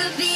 could be